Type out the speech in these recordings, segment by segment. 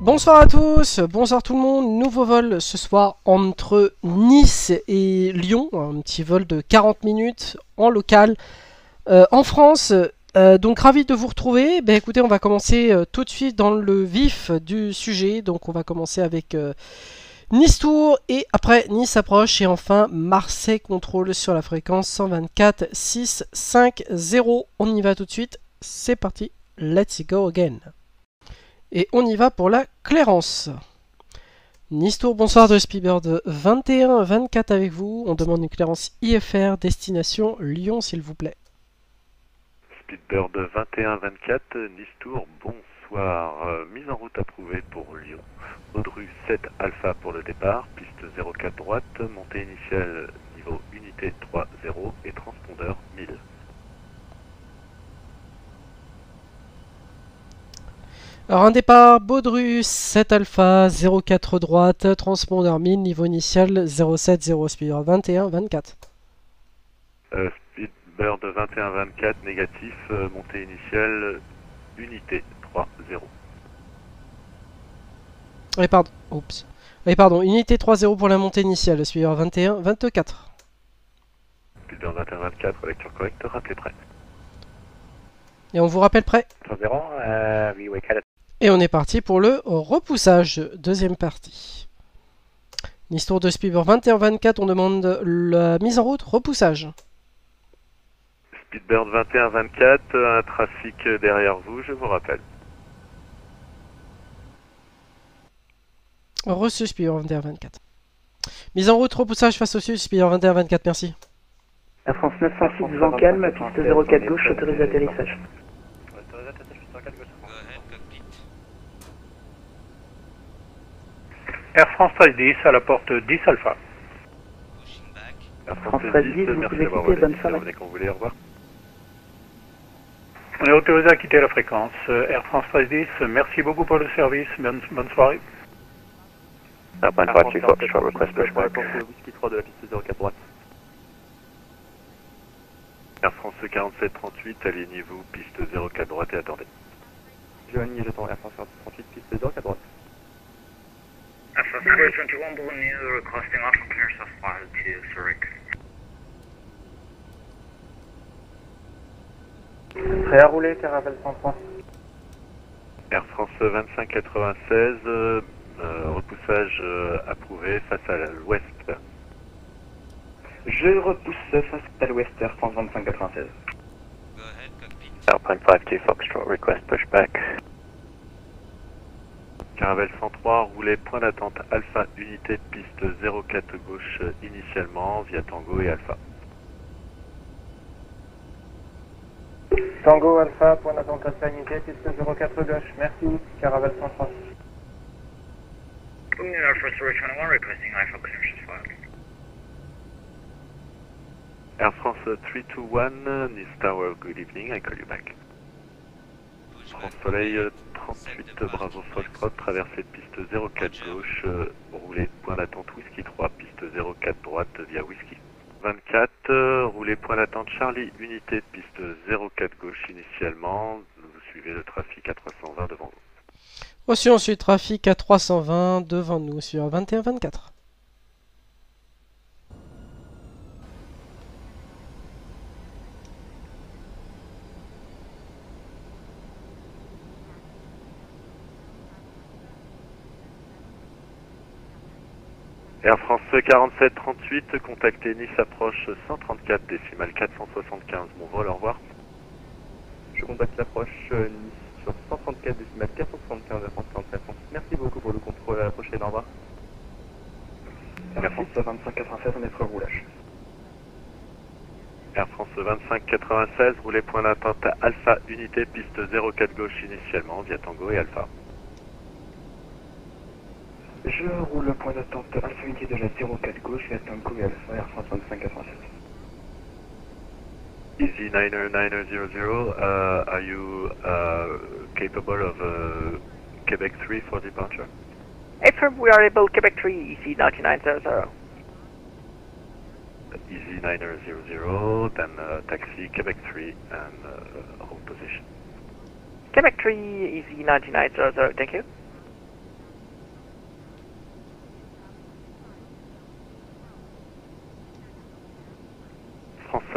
Bonsoir à tous, bonsoir tout le monde. Nouveau vol ce soir entre Nice et Lyon. Un petit vol de 40 minutes en local euh, en France. Euh, donc ravi de vous retrouver. Ben, écoutez, on va commencer euh, tout de suite dans le vif du sujet. Donc on va commencer avec Nice Tour et après Nice approche et enfin Marseille contrôle sur la fréquence 124 6 5 0. On y va tout de suite. C'est parti. Let's go again. Et on y va pour la clairance. Nice Tour, bonsoir de Speedbird 21 24 avec vous. On demande une clairance IFR destination Lyon s'il vous plaît. Speedbird 21-24, Nice Tour, bonsoir. Euh, mise en route approuvée pour Lyon. Audru 7 Alpha pour le départ, piste 04 droite, montée initiale niveau unité 3-0 et transpondeur 1000. Alors un départ Baudru 7 Alpha 04 droite, transpondeur 1000, niveau initial 07 0 Speedbird 21 24. Euh, Speedbird 21-24, négatif, euh, montée initiale unité 3-0. Oui pardon, oups. Oui pardon, unité 3-0 pour la montée initiale, Speedbird 21 24. Speedbird 21-24, lecture correcte, rappelez prêt. Et on vous rappelle prêt 3-0, euh, oui, oui, cadre. Et on est parti pour le repoussage, deuxième partie. Tour de Speedbird 21-24, on demande la mise en route, repoussage. Speedbird 21-24, un trafic derrière vous, je vous rappelle. Reçu Speedbird 21-24. Mise en route, repoussage face au sud, Speedbird 21-24, merci. Air France 906, vent calme, piste 04 gauche, autorise atterrissage. Air France 1310 à la porte 10 Alpha. Air France 13-10, vous merci d'avoir bonne soirée. Quand vous voulez, au revoir. On est autorisé à quitter la fréquence. Air France 1310, merci beaucoup pour le service. Bonne, bonne soirée. Airplane 52 Foxtrot, request pushback. Whisky 3 de la piste 04 droite. Air France 4738, alignez-vous, piste 04 droite et attendez. Johnny, j'attends Air France 38, piste 04 droite. FF 321 Blue requesting option clearance of file to Zurich. Prêt à rouler, Caravelle 103. Air France 2596, euh, euh, repoussage euh, approuvé face à l'ouest. Je repousse face à l'ouest, Air France 2596. Airplane 52 Foxtrot, request pushback. Caravelle 103, roulez point d'attente Alpha, unité piste 04 gauche euh, initialement via Tango et Alpha. Tango Alpha, point d'attente à unité, piste 04 gauche. Merci, Caravelle 103. Union Air Force 321 requesting Alpha clearance. Air France 321, Nice Tower, good evening, I call you back. France Soleil euh, 38, Bravo Foxtrot, traversée de piste 04 gauche, euh, roulez point d'attente Whisky 3, piste 04 droite via Whisky. 24, euh, roulez point d'attente Charlie, unité de piste 04 gauche initialement, vous suivez le trafic à 320 devant vous. Reçu ensuite trafic à 320 devant nous sur 21-24. Air France 4738, contactez Nice approche 134 décimales 475, bon vol, au revoir. Je contacte l'approche euh, Nice sur 134 décimales 475 Air France 47. Merci beaucoup pour le contrôle à la prochaine, au revoir. Air France 2596, on est prêt au roulage. Air France 2596, roulez point d'attente à Alpha, unité piste 04 gauche initialement via Tango et Alpha. Je roule point d'attente unité de la 04 gauche vers Tango et Alpha Air France 2596. Easy 99000, uh, are you uh, capable of uh, Quebec 3 for departure? Affirm, we are able Quebec 3, EC 9900. Easy 9000, then uh, taxi Quebec 3 and uh, hold position. Quebec 3, EC 9900, thank you.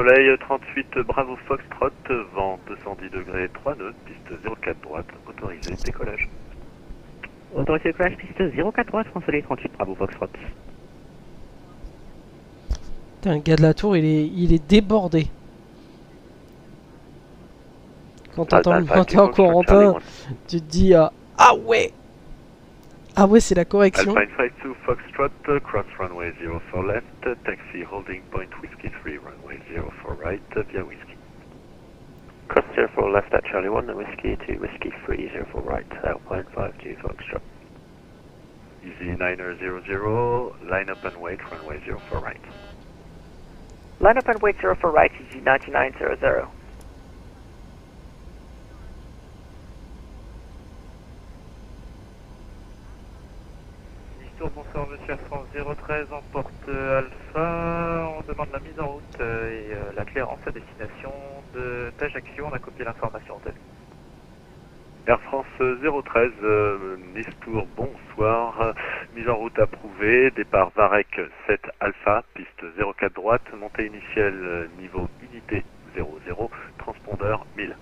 Soleil 38 Bravo Foxtrot, vent 210 degrés 3 nœuds, piste 04 droite, autorisé décollage. Autorisé décollage, piste 04 droite, France Soleil 38, Bravo Foxtrot. Putain, le gars de la tour, il est, il est débordé. Quand t'entends le matin Corentin, tu te dis euh, Ah ouais Ah ouais, c'est la correction. Alpine Flight 2 Foxtrot, uh, cross runway 04 left, uh, taxi holding point whiskey 3, runway 04 right, uh, via whiskey. Cross 04 left at Charlie 1, whiskey 2, whiskey 3, 04 right, Alpine 52 Foxtrot. Easy 900, line up and wait, runway 04 right. Line up and wait 0 for right, EG 9900. 13 en porte Alpha, on demande la mise en route et euh, la clairance à destination de d'Ajaccio, on a copié l'information hôtel. Air France 013, Nice Tour, bonsoir, mise en route approuvée, départ Varec 7 Alpha, piste 04 droite, montée initiale euh, niveau unité 00, transpondeur 1000.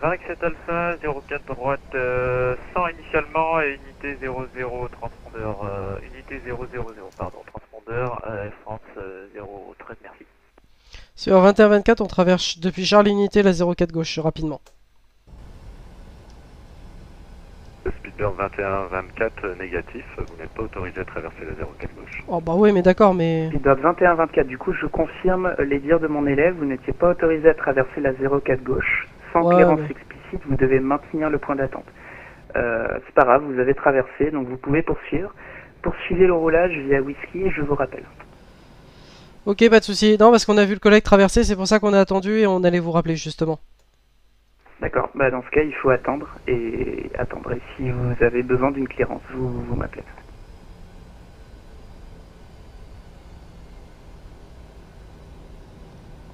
Varec 7 Alpha, 04 droite, euh, 100 initialement et unité 00, transpondeur, euh, unité 000, pardon, transpondeur, euh, France euh, 013, merci. Sur 21-24, on traverse depuis Charles Unité la 04 gauche rapidement. Speedbird 21-24, euh, négatif. Vous n'êtes pas autorisé à traverser la 04 gauche. Oh bah ouais, mais d'accord, mais. Speedbird 21-24, du coup, je confirme les dires de mon élève. Vous n'étiez pas autorisé à traverser la 04 gauche. Sans Ouais, clearance mais- explicite, vous devez maintenir le point d'attente. Euh, c'est pas grave, vous avez traversé, donc vous pouvez poursuivre. Poursuivez le roulage via whisky et je vous rappelle. Ok, pas de souci. Non, parce qu'on a vu le collègue traverser, c'est pour ça qu'on a attendu et on allait vous rappeler justement. D'accord, bah dans ce cas, il faut attendre et attendre. Et si vous avez besoin d'une clearance, vous, vous m'appelez.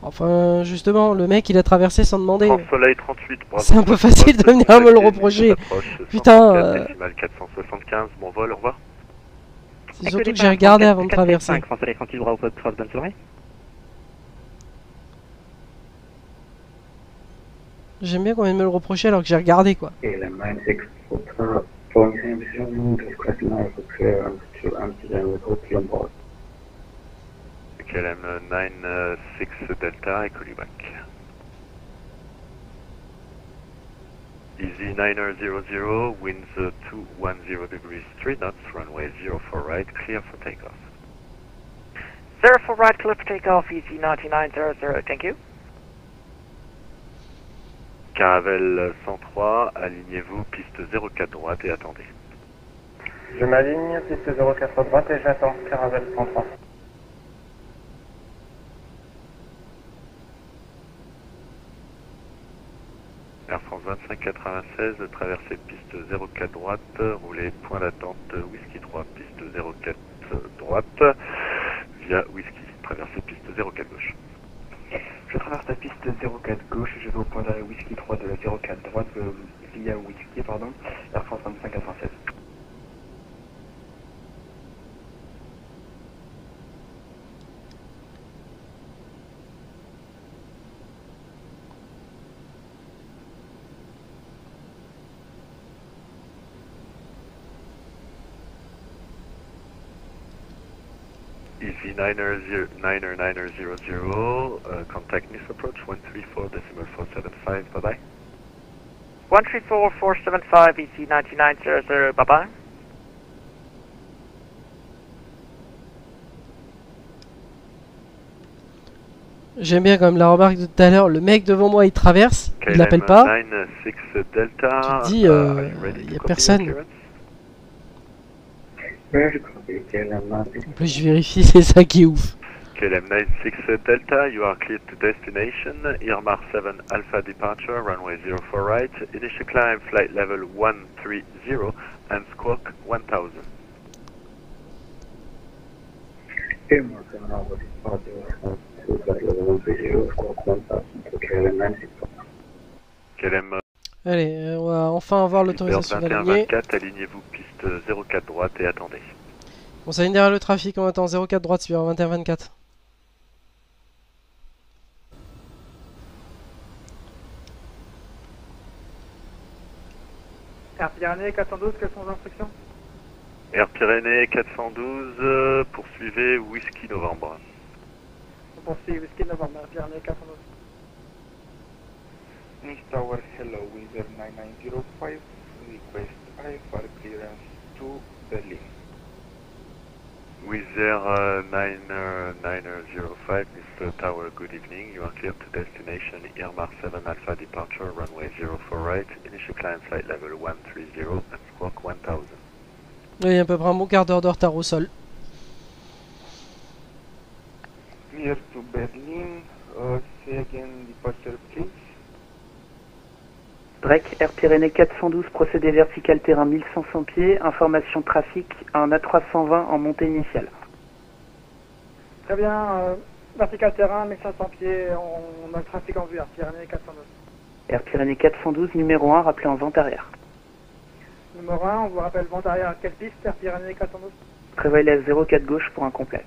Enfin, justement, le mec il a traversé sans demander. Soleil 38, bravo. C'est un peu facile de venir me le reprocher. Putain, 134, euh, décimale 475, bon vol, au revoir. C'est surtout que j'ai regardé avant de traverser. Soleil 38, Bravo Foxtrot, bonne soirée. J'aime bien qu'on vienne me le reprocher alors que j'ai regardé quoi. KLM 96 Foxtrot, following same position, discretion for clearance to Amsterdam with hotel on board. KLM 96 Delta, I call you back. Easy 9000, winds uh, 210 degrees 3 knots, runway 04 right, clear for takeoff. 0 for right, clear for takeoff, EG 9900. Thank you. Caravelle 103, alignez-vous, piste 04 droite et attendez. Je m'aligne, piste 04 droite et j'attends, Caravelle 103. 596, traversée piste 04 droite, roulez point d'attente Whisky 3, piste 04 droite, via Whisky, traversée piste 04 gauche. Je traverse la piste 04 gauche, je vais au point d'arrêt Whisky 3 de la 04 droite, euh, via Whisky, pardon, Air France Easy 90900, uh, contact NIS approach 134 decimal 475, bye bye. 134475, EG 9900. Bye bye. J'aime bien quand même la remarque de tout à l'heure. Le mec devant moi il traverse, il l'appelle pas. 96 Delta, Tu te dis, uh, euh, are you ready y to a personne. Your clearance? Ready to copy KLM 96 En plus je vérifie, c'est ça qui est ouf. KLM 96 Delta, you are cleared to destination. Irmar 7 Alpha departure, runway 04 right. Initial climb, flight level 130 and squawk 1000. Airmark 7 Alpha departure flight level 130, squawk 1000 to KLM 96 Foxtrot. KLM Allez, euh, on va enfin avoir l'autorisation d'aligner. 2124, alignez-vous 04 droite et attendez. On s'aligne derrière le trafic, on attend 04 droite, suivant 21-24. Air Pyrénées 412, quelles sont vos instructions? Air Pyrénées 412, euh, poursuivez Whisky Novembre. On poursuit Whisky Novembre, Air Pyrénées 412. Nice Tower, hello, Wizard 9905, request IFR clearance to Berlin. Wizz Air uh, 99005, Mr. Tower, good evening. You are clear to destination Irmar 7 Alpha departure, runway 04 right, initial climb flight level 130 and squawk 1000. Il y a à peu près un bon quart d'heure de retard au sol. Clear to Berlin, uh, say again departure please. Drake, Air Pyrénées 412, procédé vertical terrain 1500 pieds, information trafic en A320 en montée initiale. Très bien, euh, vertical terrain, 1500 pieds, on, on a le trafic en vue, Air Pyrénées 412. Air Pyrénées 412, numéro 1, rappelé en vente arrière. Numéro 1, on vous rappelle vente arrière à quelle piste, Air Pyrénées 412 Prévoyez la 04 gauche pour un complet.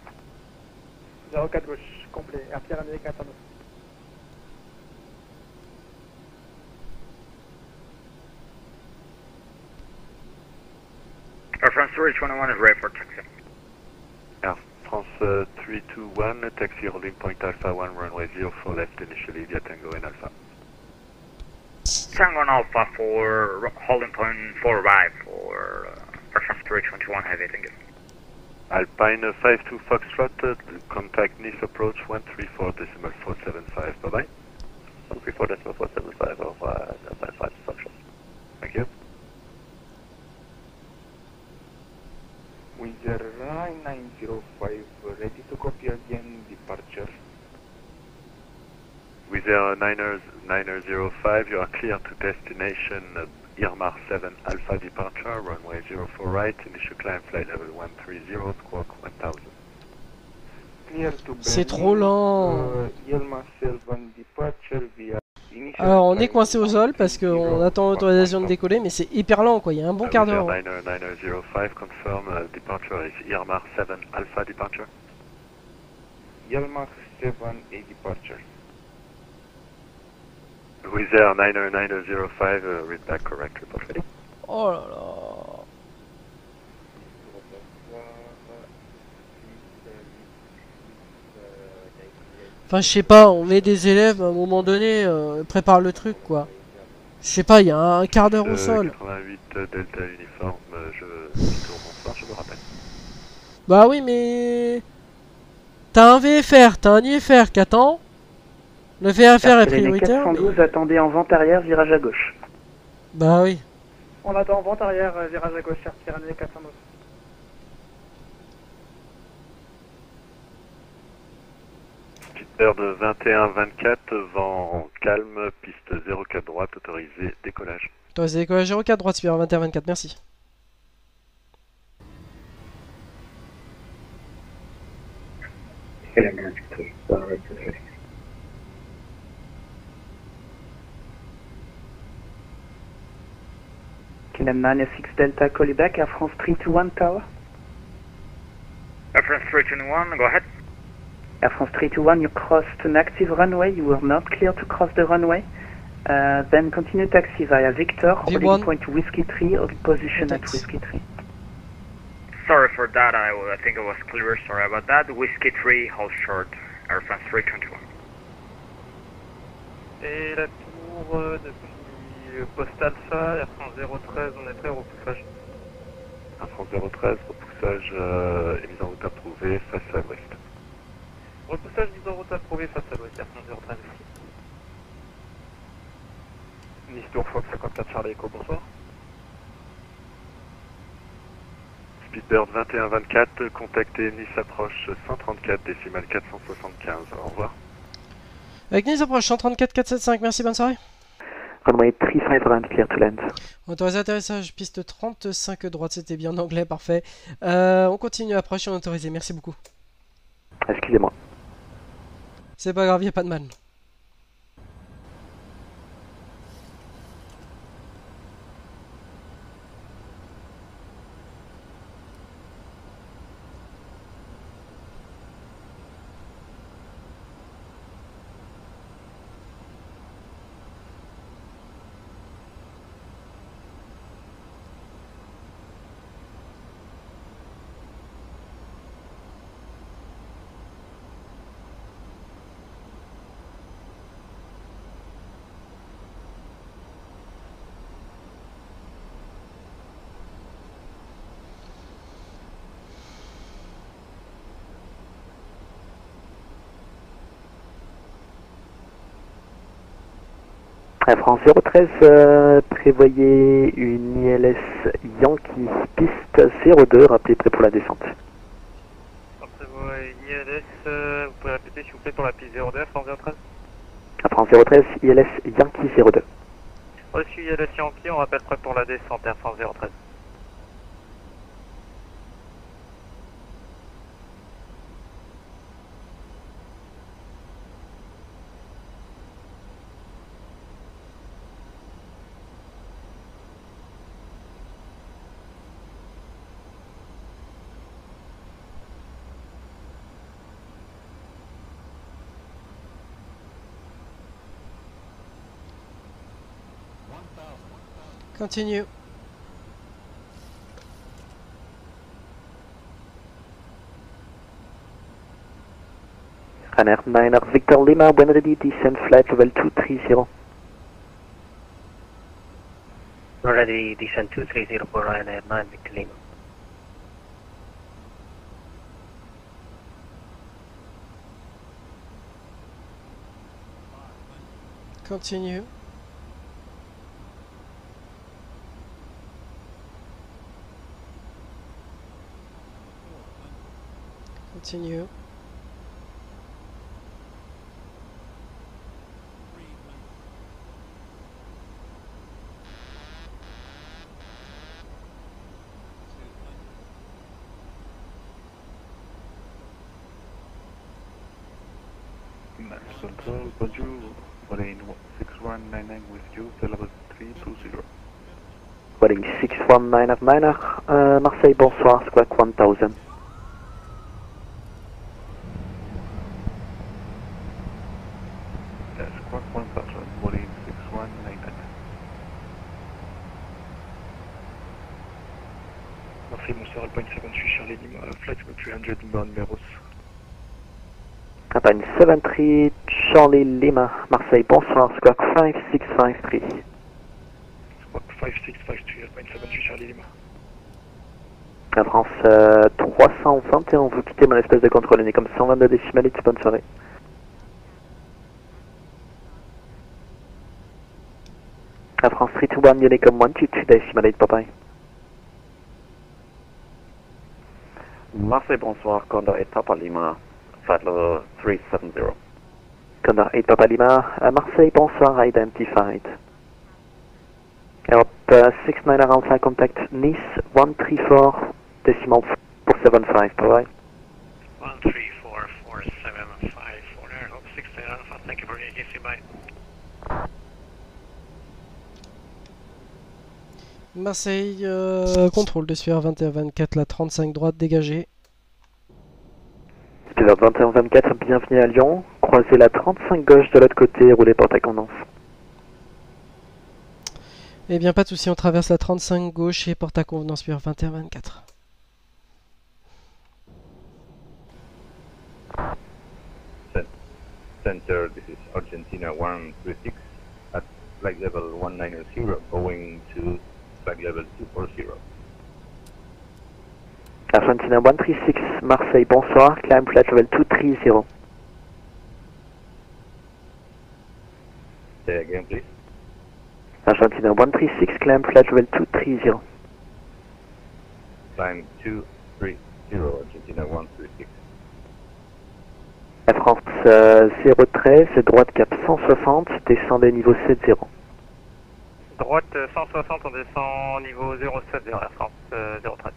04 gauche, complet, Air Pyrénées 412. Air France 321 is ready for taxi. Air France uh, 321, taxi holding point Alpha 1, runway 04 left initially via Tango and Alpha. Tango and Alpha for holding point 4 right for uh, Air France 321 heavy, thank you. Alpine uh, 52 Foxtrot, uh, contact Nice approach 134 decimal 475. Bye bye. 134 decimal 475 over uh, Alpine 5 Foxtrot. Thank you. Wizard 9905, ready to copy again departure. With Air 90 9005, you are clear to destination uh, Irmar 7 Alpha departure, runway 04 right, initial climb flight level 130, squawk 1000. Clear to C'est trop lent. Uh, 7 departure via initial Alors on est coincé au sol parce qu'on attend l'autorisation de décoller, mais c'est hyper lent quoi, il y a un bon Uh, quart d'heure. Air 9005, confirm departure is Irmar 7 Alpha departure. Yelma 7 a departure. With Air 9005, read back correct, report ready. Oh là là. Enfin, je sais pas, on met des élèves, à un moment donné, euh, prépare le truc, quoi. Je sais pas, il y a un quart d'heure au euh, sol. 88 euh, Delta Uniforme, je... Je me rappelle. Bah oui, mais... T'as un VFR, t'as un IFR qui attend. Le VFR est prioritaire. 412, mais... en vente arrière, virage à gauche. Bah oui. On attend en vente arrière, virage à gauche, 412. Heure de 21-24, vent calme, piste 04 droite, autorisé décollage. Autorisé décollage 04 droite, supérieur 21-24, merci. Kileman SX Delta, call you back, Air France 321 Tower. Air France 321, go ahead. Air France 321, you crossed an active runway, you were not clear to cross the runway. Uh, then continue taxi via Victor, holding V1. point Whiskey 3, hold position at Whiskey 3. Sorry for that, I, I think I was clear, sorry about that. Whiskey 3, hold short, Air France 321. Et la tour euh, depuis euh, Post Alpha, Air France 013, on est prêt au repoussage. Air France 013, repoussage euh, et mise en route approuvée face à l'ouest. Repoussage mise en route approuvé face à l'ouest, Air France 013 ici. Nice Tour Fox 54 Charlie Echo, bonsoir. Speedbird 21-24, contactez Nice approche 134 décimal 475. Au revoir. Avec Nice approche 134 475, merci, bonne soirée. Runway 351, clear to land. Autorisé atterrissage, piste 35 droite, c'était bien en anglais, parfait. Euh, on continue, approche on autorisé, merci beaucoup. Excusez-moi. C'est pas grave, y a pas de mal. France 013, euh, prévoyez une ILS Yankee piste 02, rappelez prêt pour la descente. On prévoit une ILS, euh, vous pouvez répéter s'il vous plaît pour la piste 02, Air France 013 Air France 013, ILS Yankee 02. Reçu ILS Yankee, on rappelle prêt pour la descente, Air France 013. Continue. Ryanair 9 Victor Lima, when ready, descend flight level 230. Already descent 230 for Ryanair 9 Victor Lima. Continue. Continue. Next control, bonjour. Marine 6199 with you, the level 320. Wedding 6199, euh, Marseille, bonsoir, squawk 1000. Flight 300 inbound Meros. Campagne 73, Charlie Lima, Marseille, bonsoir, squawk 5653. Squawk 5653, Alpine 78, Charlie Lima. La France euh, 321, vous quittez mon espèce de contrôle, on est comme 122 décimalites, bonne soirée. La France 321, Unicom 122 décimalites, bye bye. Marseille, bonsoir, Condor 8 Papa Lima, flight level 370. Condor 8 Papa Lima, à Marseille, bonsoir, identified. Europe uh, 69 Alpha, contact Nice 134, decimal 475, bye bye. 1344755 for Air Hope 69 Alpha. Thank you for your ATC. Bye. Marseille, euh, contrôle de Sphere 21-24, la 35 droite dégagée. Spirit 21-24, bienvenue à Lyon. Croisez la 35 gauche de l'autre côté, roulez porte à condense. Eh bien, pas de souci, on traverse la 35 gauche et porte à convenance Sphere 21-24. Center, this is Argentina 136 at flight level 190, going to flight level 240. Argentina 136, Marseille, bonsoir, climb flight level 230. Say again, please. Argentina 136, climb flight level 230. Climb 230, Argentina 136. Air France euh, 013, droite cap 160, descendez niveau 70. Droite euh, 160, on descend niveau 07 vers Air France euh, 013.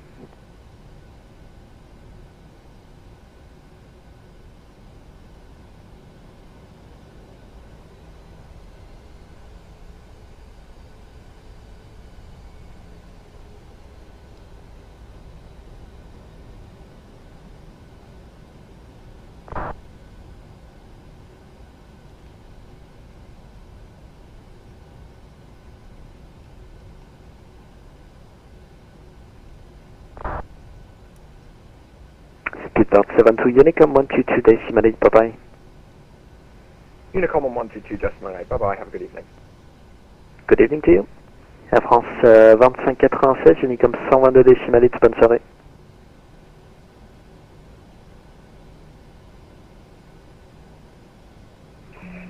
Speedbird 72, Unicom 122, decimal 8, bye bye. Unicom on 122, Decimal 8. Bye bye, have a good evening. Good evening to you. Air France euh, 2596, Unicom 122 décimal 8, bonne soirée.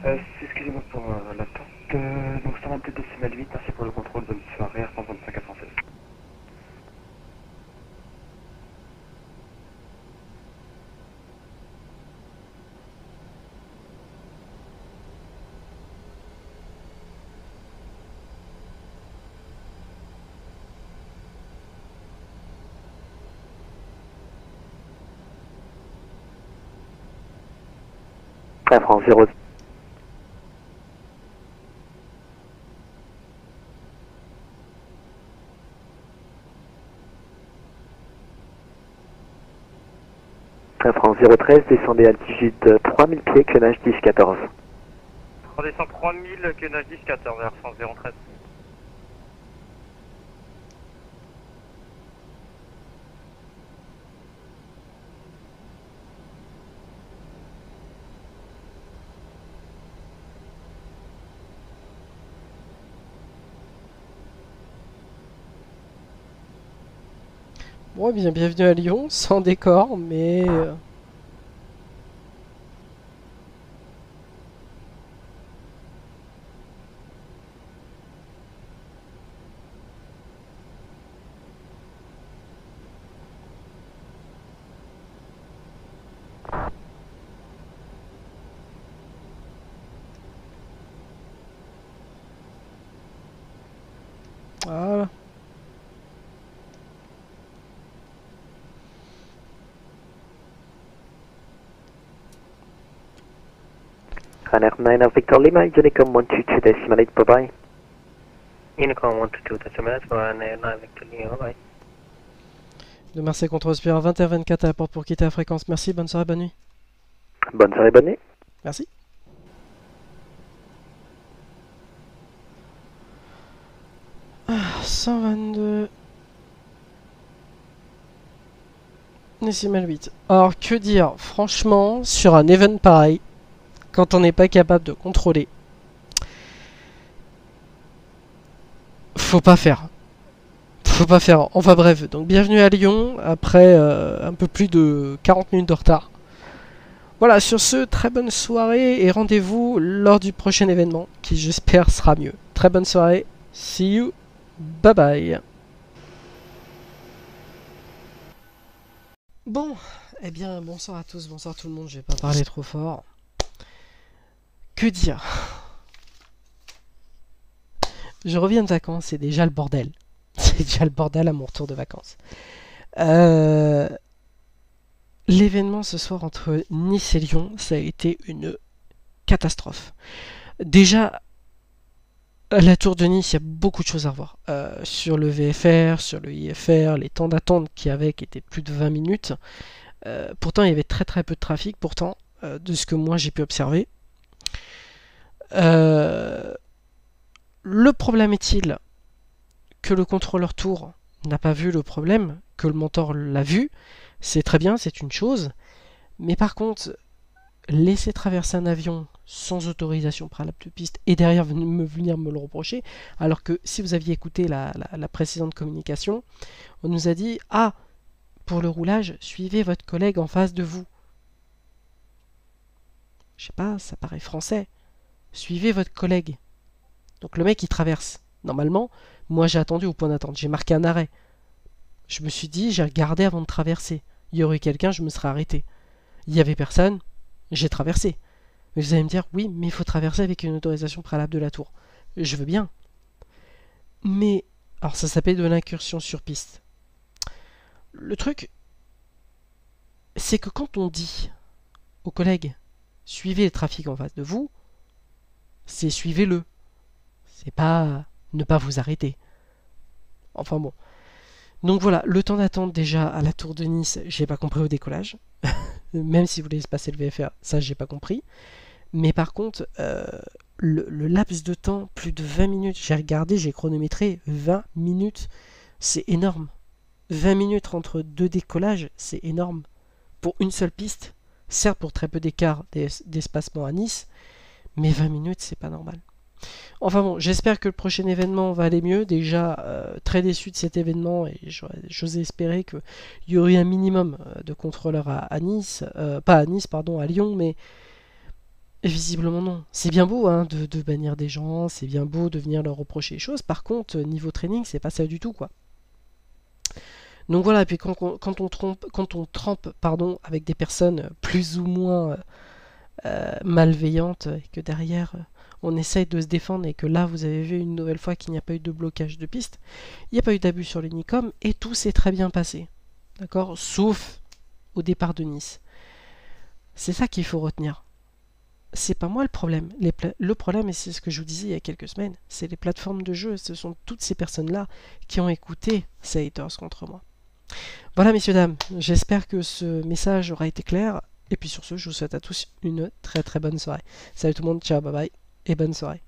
Euh, excusez-moi pour euh, l'attente. Euh, donc 8, merci pour le contrôle, bonne soirée, Air France 25 Air France 0. Air France 013, descendez altitude 3000 pieds, clenage 10-14. On descend 3000, que nage 10, 14, Air France 013. Bienvenue à Lyon, sans décor, mais... euh, Voilà. Ryanair 9 of Victor Lima, Unicom 122 decimal 8, bye bye. Unicom 122 decimal 8, Ryanair 9 Victor Lima, bye bye. De Marseille contre Spire 20h24 à la porte pour quitter la fréquence. Merci, bonne soirée, bonne nuit. Bonne soirée, bonne nuit. Merci. Ah, 122. Décimal 8. Alors, que dire? Franchement, sur un event pareil, quand on n'est pas capable de contrôler, faut pas faire. Faut pas faire. Enfin bref, donc bienvenue à Lyon, après euh, un peu plus de 40 minutes de retard. Voilà, sur ce, très bonne soirée et rendez-vous lors du prochain événement, qui j'espère sera mieux. Très bonne soirée, see you, bye bye. Bon, eh bien, bonsoir à tous, bonsoir tout le monde, je vais pas parler trop fort. Que dire? Je reviens de vacances, c'est déjà le bordel. C'est déjà le bordel à mon retour de vacances. Euh, L'événement ce soir entre Nice et Lyon, ça a été une catastrophe. Déjà, à la tour de Nice, il y a beaucoup de choses à revoir. Euh, sur le VFR, sur le IFR, les temps d'attente qu'il y avait qui étaient plus de 20 minutes. Euh, pourtant, il y avait très très peu de trafic, pourtant, euh, de ce que moi j'ai pu observer. Euh, le problème est-il que le contrôleur tour n'a pas vu le problème, que le mentor l'a vu, c'est très bien, c'est une chose, mais par contre, laisser traverser un avion sans autorisation préalable de piste et derrière me venir me le reprocher, alors que si vous aviez écouté la, la- la précédente communication, on nous a dit Ah, pour le roulage, suivez votre collègue en face de vous. Je sais pas, ça paraît français. Suivez votre collègue. Donc le mec il traverse. Normalement, moi j'ai attendu au point d'attente, j'ai marqué un arrêt. Je me suis dit, j'ai regardé avant de traverser. Il y aurait quelqu'un, je me serais arrêté. Il y avait personne, j'ai traversé. Vous allez me dire, oui, mais il faut traverser avec une autorisation préalable de la tour. Je veux bien. Mais, alors ça s'appelle de l'incursion sur piste. Le truc, c'est que quand on dit aux collègues, suivez le trafic en face de vous, c'est suivez-le. C'est pas ne pas vous arrêter. Enfin bon. Donc voilà, le temps d'attente déjà à la tour de Nice, j'ai pas compris au décollage. Même si vous laissez passer le VFR, ça j'ai pas compris. Mais par contre, euh, le, le laps de temps, plus de 20 minutes, j'ai regardé, j'ai chronométré 20 minutes. C'est énorme. 20 minutes entre deux décollages, c'est énorme. Pour une seule piste, certes pour très peu d'écart d'es- d'espacement à Nice, mais 20 minutes, c'est pas normal. Enfin bon, j'espère que le prochain événement va aller mieux. Déjà, euh, très déçu de cet événement et j'osais espérer qu'il y aurait un minimum euh, de contrôleurs à, Nice, euh, pas à Nice, pardon, à Lyon, mais visiblement non. C'est bien beau hein, de, bannir des gens, c'est bien beau de venir leur reprocher les choses. Par contre, niveau training, c'est pas ça du tout quoi. Donc voilà, et puis quand, on- trompe, quand on trempe pardon, avec des personnes plus ou moins euh, malveillantes et que derrière euh, on essaye de se défendre et que là vous avez vu une nouvelle fois qu'il n'y a pas eu de blocage de piste, il n'y a pas eu d'abus sur l'Unicom et tout s'est très bien passé. D'accord? Sauf au départ de Nice. C'est ça qu'il faut retenir. C'est pas moi le problème. Le problème, et c'est ce que je vous disais il y a quelques semaines, c'est les plateformes de jeu. Ce sont toutes ces personnes-là qui ont écouté ces contre moi. Voilà, messieurs, dames, j'espère que ce message aura été clair. Et puis sur ce, je vous souhaite à tous une très très bonne soirée. Salut tout le monde, ciao, bye bye, et bonne soirée.